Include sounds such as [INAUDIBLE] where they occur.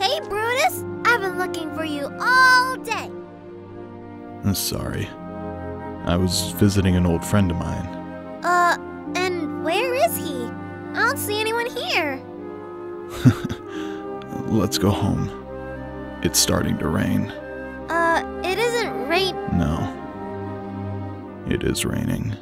Hey, Brutus! I've been looking for you all day. I'm sorry. I was visiting an old friend of mine. Uh, and where is he? I don't see anyone here. [LAUGHS] Let's go home. It's starting to rain. Uh, it isn't rain. No. It is raining.